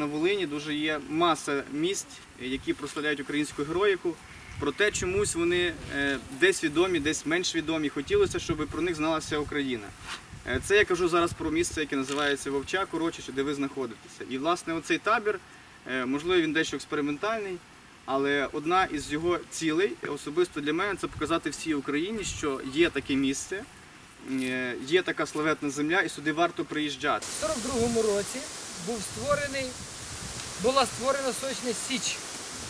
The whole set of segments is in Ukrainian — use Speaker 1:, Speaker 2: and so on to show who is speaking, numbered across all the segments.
Speaker 1: На Волині дуже є маса місць, які прославляють українську героїку. Проте чомусь вони е, десь відомі, десь менш відомі. Хотілося, щоб про них знала вся Україна. Е, Це я кажу зараз про місце, яке називається Вовчак, урочище, де ви знаходитеся. І власне оцей табір, е, можливо, він дещо експериментальний, але одна із його цілей особисто для мене це показати всій Україні, що є таке місце, є така славетна земля, і сюди варто приїжджати.
Speaker 2: У 42-му році був створений, була створена сочна Січ,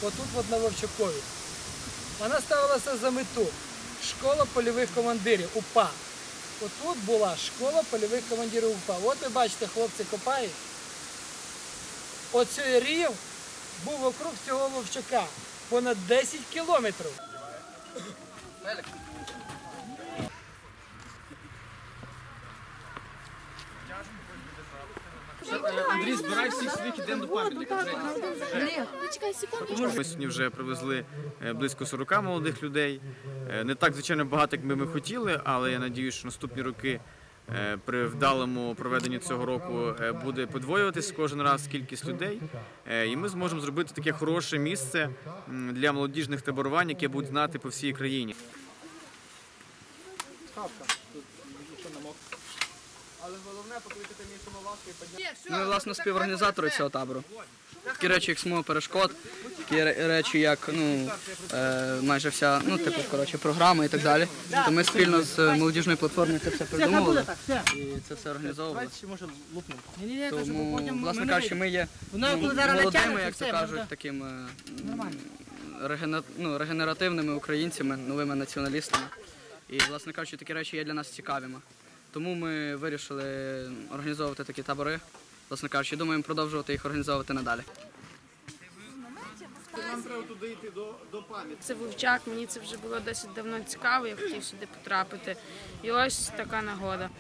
Speaker 2: отут от на Вовчакові. Вона ставилася за мету школа польових командирів УПА. Отут була школа польових командирів УПА. От ви бачите, хлопці копають. Оцей рів був вокруг цього Вовчака понад 10 кілометрів.
Speaker 1: Андрій, збирай всіх своїх ідемо до пам'ятника. Ми сьогодні вже привезли е, близько 40 молодих людей. Е, Не так, звичайно, багато, як би ми хотіли, але я надіюсь, що наступні роки е, при вдалому проведенні цього року е, буде подвоюватись кожен раз кількість людей. Е, І ми зможемо зробити таке хороше місце для молодіжних таборувань, яке будуть знати по всій країні.
Speaker 3: Ми, власне, співорганізатори цього табору. Такі речі, як смуга перешкод, такі речі, як ну, е, майже вся ну, типу, коротше, програма і так далі. То ми спільно з е, молодіжною платформою це все придумували і це все організовували. Тому, власне кажучи, ми є ну, молодими, як то кажуть, такими ну, регенеративними українцями, новими націоналістами. І, власне кажучи, такі речі є для нас цікавими. Тому ми вирішили організовувати такі табори. Власне кажучи, думаємо продовжувати їх організовувати надалі. Нам треба туди йти до пам'ятника.
Speaker 4: Це вовчак, мені це вже було досить давно цікаво, я хотів сюди потрапити. І ось така нагода.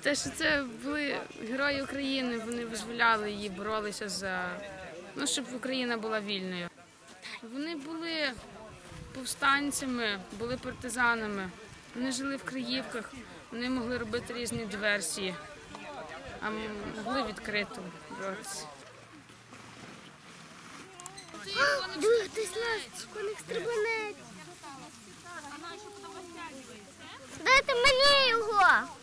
Speaker 4: Те, що це були герої України, вони визволяли її, боролися за ну, щоб Україна була вільною. Вони були повстанцями, були партизанами, вони жили в Криївках, вони могли робити різні диверсії, а могли відкрито боротися.
Speaker 5: Дивитись нас, коник стрибанець. Дайте мені його.